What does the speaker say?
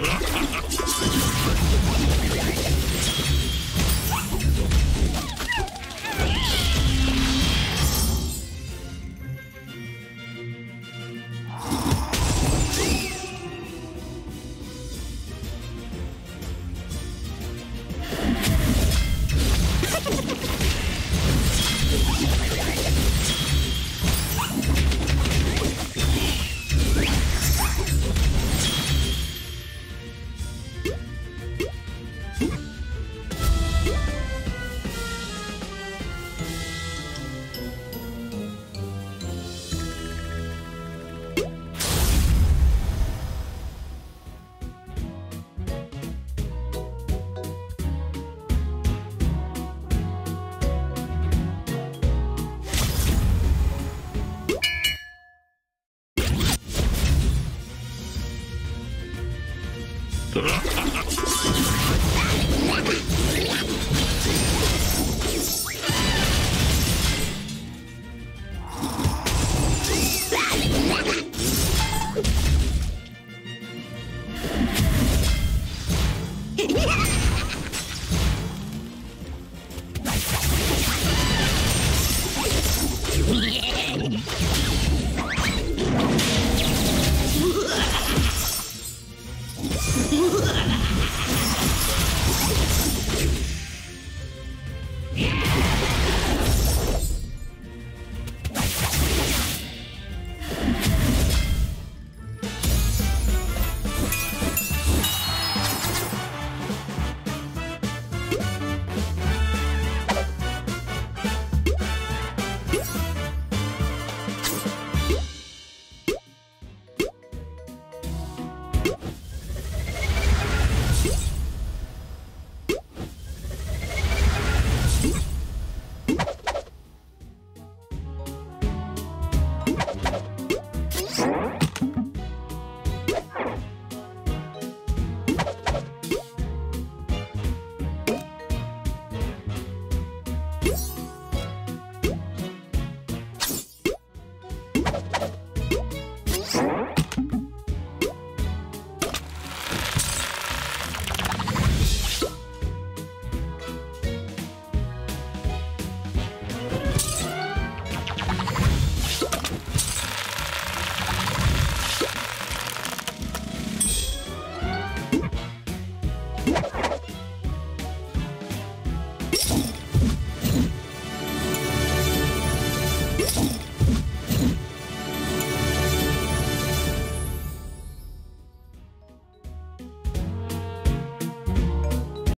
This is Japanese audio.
Dobra. You